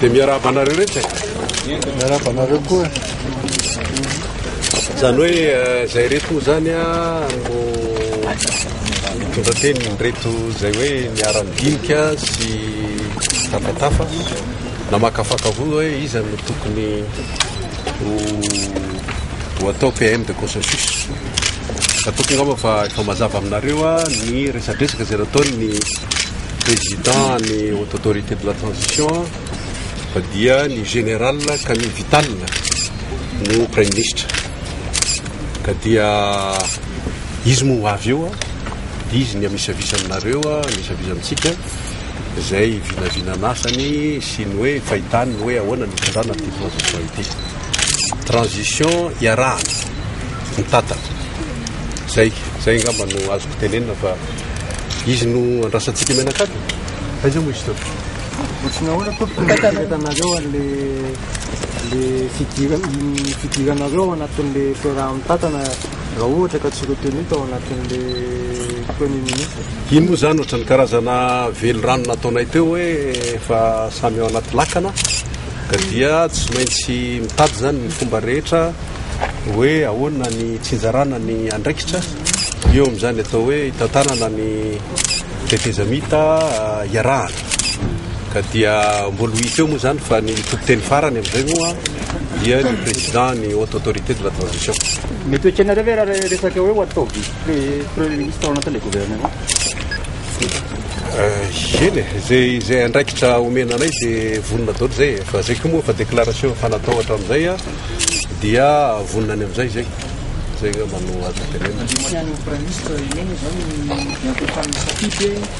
dia miarahaba anareo rehetra miarahaba anareo koa zany hoe eh, zay reto moa zany a no mitondra teny reto zay hoe miara-midinika sy tafatafa Namakafaka vola hoe iza no tokony ho atao PM de consensus. Ataoko angamba fa efa mazava aminareo ny resadresaka izay nataon'ny président ny haute autorité de la transition fa dia ny général Camille Vital no praiminisitra. Ka dia izy moa ho avy eo dia izy ny hamisavisa aminareo, hamisavisa amintsika. izay vinavinan'asany sy ny hoe fahitany ny hoe ahoana ny hitondrana ity transition ity. Transition iarahana, mitantana. Zay, zay angamba no azoko tenenina fa izy no andrasantsika mianakavy. Aiza moa izy teo? Ohatrany ahoana tompoko ny fitantanareo an'le le fidirana fidiranareo ao anatin'le fiaraha-mitantana Raha ohatra ka tsy retenu tao anatin'ilay premier ministre? Iny moa izany ohatran'ny karazana velirano nataonay teo hoe efa samy ao anaty lakana ka dia tsy maintsy mitady izany ny fomba rehetra hoe ahoana ny hitsinjarana ny andraikitra eo amin'izany atao hoe hitantanana ny tetezamita iarahana. ka dia mbola ho hita eo moa izany fa ny tompon-teny farany amin'izay moa dia ny président ny haute autorité de la transition. Mety hoekenareo ve raha resaka hoe ho atao vice premier ministre ao anatin'ilay gouvernement? Eny e, izay izay andraikitra omena anay dia vonona daholo izay e. Fa izay koa moa fa déclaration efa natao hatramin'izay a, dia vonona any amin'izay izay. Izay angamba no azo tenenina. Mandritra ny any amin'ny praiministra, inona moa izany ny hiantefan'ny safidy e?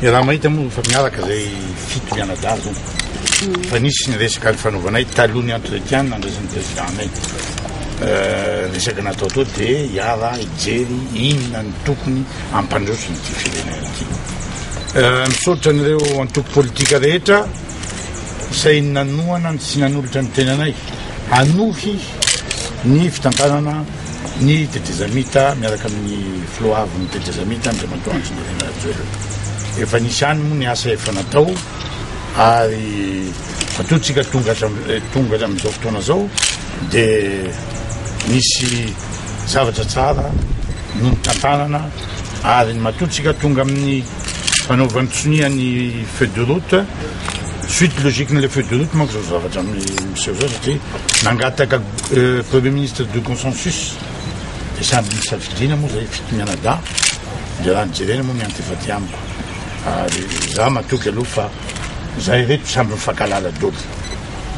Ny raha mahita moa efa miaraka izay fito mianadahy zao. Fa nisy ny resaka nifanaovanay taloha ny entretien nandraisan'ny président anay. Euh, resaka natao tao dia hiara hijery inona ny tokony hampandroso ny firenena ity. Euh, misaotra an'ireo antoko politika rehetra izay nanohana sy nanolotra ny tenanay hanohy ny fitantanana ny tetezamita miaraka amin'ny filoha avo ny tetezamita Andriamatoa Andry Nirina Rajoelina. Efa nisy ihany moa ny asa efa natao ary matoa tsika tonga tonga amin'izao fotoana izao dia nisy zavatra tsara no nitantanana ary ny matoa tsika tonga amin'ny fanaovan'ny sonia ny feu de route suite logique-n'ilay feu de route manko izao zavatra miseho izao satria nangataka Premier ministre de consensus dia samy misy safidina moa zay fito mianadahy dia raha ny jerena moa ny anty efa aty amiko ary za matoky aloha fa zay reto samy mifankalala doly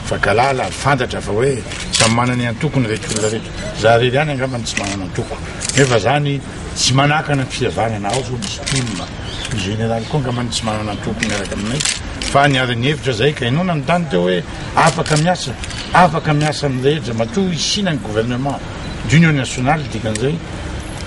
mifankalala ary fantatra fa hoe samy manana ny antokony reto olona reto za rery any angamba ny tsy manana antoko nefa zany tsy manakana ny fihavanana ao zao misy tim ny général koa angamba ny tsy manana antoko miaraka aminay fa niary ny hevitra zay ka ianao nanontany teo hoe Afaka miasa, afaka miasa amin'ny rehetra, matoa hisiana ny gouvernement d'union nationale, dikan'izay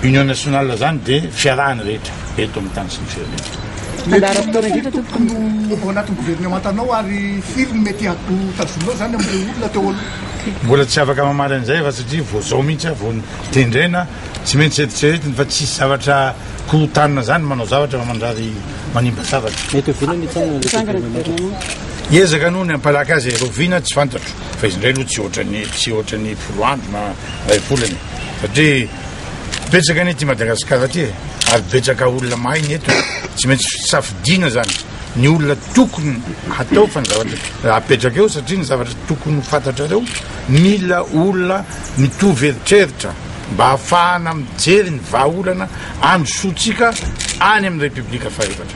union nationale zany dia fiarahan'ny rehetra eto amin'ny tany sy ny firenena. Mety olona firy tompoko no ao anatin'ny gouvernementanao ary firy ny mety hado tazoninao zany amin'ireo olona teo aloha? Mbola tsy afaka mamaly an'izay fa satria vao zao mihitsy aho vao tendrena, tsy maintsy eritreretina fa tsisy zavatra korotanina zany manao zavatra fa mandrary manimba zavatra. Mety ho vilana hitsangan ny gouvernement. Hiezaka aloha ny hampalaka azy rahoviana tsy fantatro fa izy indray aloha tsy ohatran'ny tsy ohatran'ny folo andro na iray volana e. Satria betsaka anie aty Madagasikara aty e ary betsaka olona mahay ny eto e. Tsy maintsy safidiana izany ny olona tokony hatao fa ny zavatra raha apetraka eo satria ny zavatra tokony ho fantatrareo mila olona mitovy eritreritra mba hahafahana mijery ny vahaolana androsoantsika any amin'ny Repiblika fahaefatra.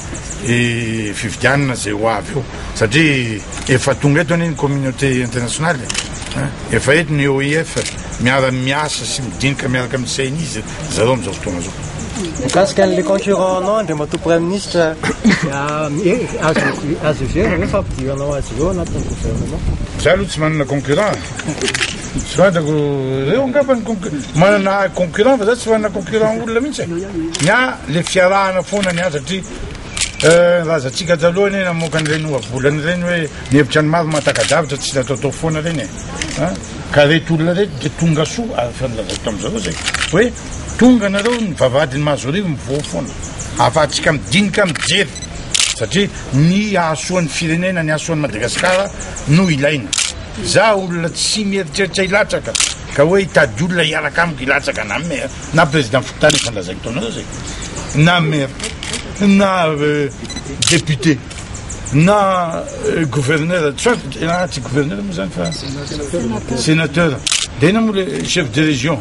fifidianana izay ho avy eo satria efa tonga eto anie ny communauté internationale eh. efa eto ny OIF miara miasa sy midinika miaraka amin'ny CENI zareo amin'izao fotoana zao mikasika an'le concurrent anao andriamatoa prime ministre azo azo heverina ve fampidirana ho azy ireo anatin'ny gouvernement za aloha tsy manana concurrent Tsy fantrako, reo angamba ny conc- manana concurrent fa za tsy manana concurrent olona mihitsy e. Ny ahy le fiarahana foana ny ahy satria eh, razantsika taloha anie namoaka an'ireny ohabolana ireny hoe mihevitra ny maro mahataka-davitra tsy nataotao foana ireny e. An? Ka reto olona reto dia tonga soa ary efa nilazako tamin'izareo zay hoe tonga anareo ny vavahadin'i Mahazorivo mivoha foana ahafahantsika midinika mijery satria ny hahasoan'ny firenena, ny hahasoan'i Madagasikara no ilaina. Izaho olona tsy mieritreritra hilatsaka ka hoe hitady olona hiaraka amiko hilatsaka na maire na président fokontany efa nolazaiko taminareo zay na maire na député na gouverneur tsy fantatro tsy gouverneur moa zany fa sénateur dia inona moa le chef de région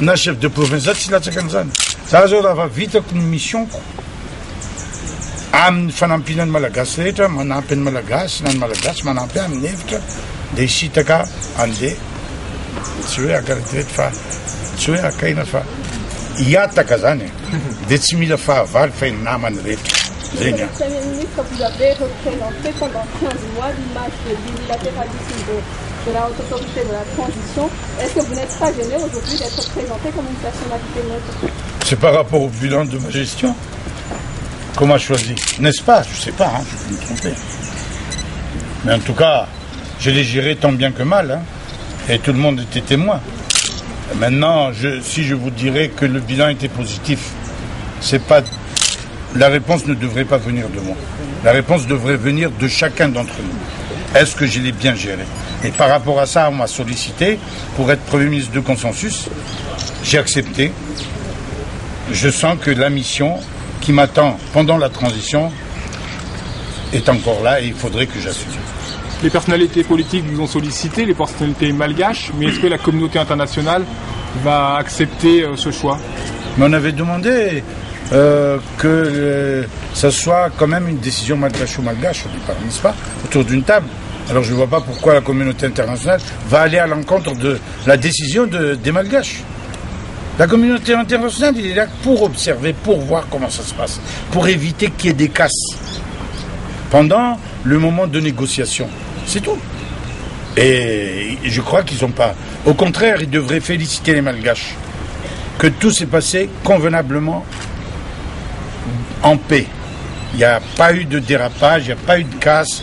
na chef de province za tsy hilatsaka an'izany za zao raha vao vitako ny mission-ko amin'ny fanampiana ny Malagasy rehetra, manampy ny Malagasy na ny Malagasy manampy ahy amin'ny hevitra dia hisitaka andeha tsy hoe haka retraite fa tsy hoe haka aina fa hiataka zany e. dia tsy mila fahavalo fa ny namany rehetra zay ny ahy. C'est par rapport au bilan de ma gestion Comment choisir, N'est-ce pas Je ne sais pas, hein, je peux me tromper. Mais en tout cas, je l'ai géré tant bien que mal. Hein, et tout le monde était témoin. Maintenant, si je vous dirais que le bilan était positif, c'est pas la réponse ne devrait pas venir de moi. La réponse devrait venir de chacun d'entre nous. Est-ce que je l'ai bien géré Et par rapport à ça, on m'a sollicité pour être Premier ministre de consensus. J'ai accepté. Je sens que la mission qui m'attend pendant la transition est encore là et il faudrait que j'assume les personnalités politiques vous ont sollicité, les personnalités malgaches, mais est-ce que la communauté internationale va accepter euh, ce choix mais On avait demandé euh, que ce euh, soit quand même une décision malgache ou malgache, n'est-ce pas, autour d'une table. Alors je ne vois pas pourquoi la communauté internationale va aller à l'encontre de la décision des malgaches. La communauté internationale, est là pour observer, pour voir comment ça se passe, pour éviter qu'il y ait des casses pendant le moment de négociation. C'est tout. Et je crois qu'ils n'ont pas. Au contraire, ils devraient féliciter les Malgaches que tout s'est passé convenablement en paix. Il n'y a pas eu de dérapage, il n'y a pas eu de casse,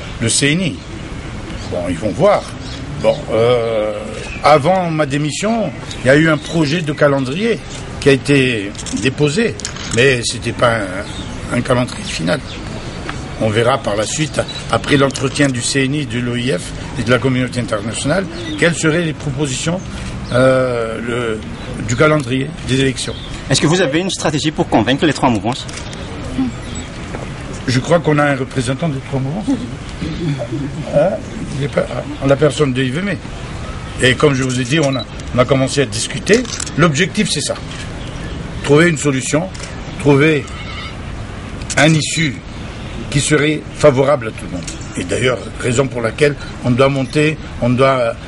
le CNI. Bon, ils vont voir. Bon, euh, avant ma démission, il y a eu un projet de calendrier qui a été déposé, mais ce n'était pas un calendrier final. On verra par la suite, après l'entretien du CNI, de l'OIF et de la communauté internationale, quelles seraient les propositions euh, du calendrier des élections. Est-ce que vous avez une stratégie pour convaincre les trois mouvances Je crois qu'on a un représentant des trois mouvances. Hein ah, la personne de Yves May. Et comme je vous ai dit, on a, on a commencé à discuter. L'objectif, c'est ça. Trouver une solution, trouver un issue qui serait favorable à tout le monde. Et d'ailleurs, raison pour laquelle on doit monter, on doit euh,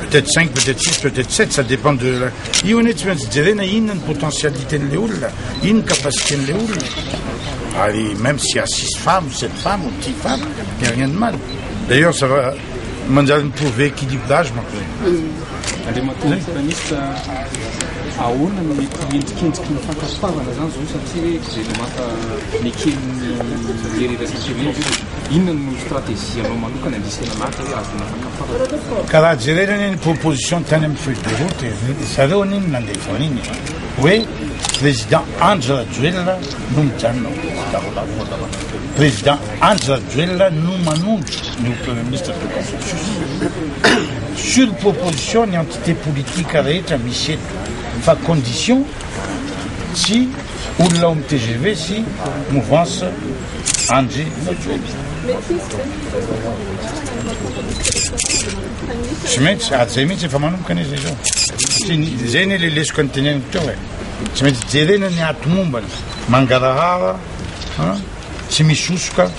peut être cinq peut être six peut être sept ça dépend de la io anie tsy maintsy jerena inona ny potentialité n'le olona ino ny capacité n'le olona ary même si a six femme ou sept femme ou dix femme il n'y a rien de mal d'ailleurs ça va manjary miprouver équilibre d'âge manko ahoana no mety endrikendriky ny fankatoavana zany zao satria hoe governemanta neken'ny lery iraisam-pirenena inona no stratégie anao manokana andrisika anaty hoe azona fankatoavana Ka raha jerena anie ny proposition tany amin'ny feuille de route, ry zareo anie no nandefa an'iny e! hoe Président Andry Rajoelina no mijanona ho Président ho lany Parlement, Président Andry Rajoelina no manondro ny ho Premier Ministre de Consensus. Sur proposition ny entités politiques rehetra misy eto, fa condition tsy olona ao amin'ny tgv sy Mouvance Andry Rajoelina. Tsy maintsy ady izay mihitsy efa manomboka anie izay izao. Izay anie ilay lesoka niteneniko teo e. Tsy maintsy jerena ny ato mombany. Mangarahara, tsy misy hosoka,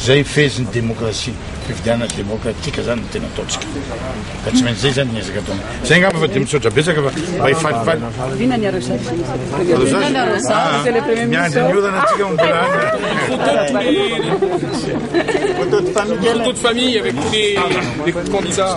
izay fehezin'ny demokrasia. Fifidianana demokratika izany no tena ataontsika. Ka tsy maintsy zay zany ny ezaka ataonao. Zay angamba fa dia misaotra betsaka fa mba hifalifaly. Vina ny arosage. Miandry ny olana atsika mbola any. Photo de famille. Photo de famille avec tous les, les candidats.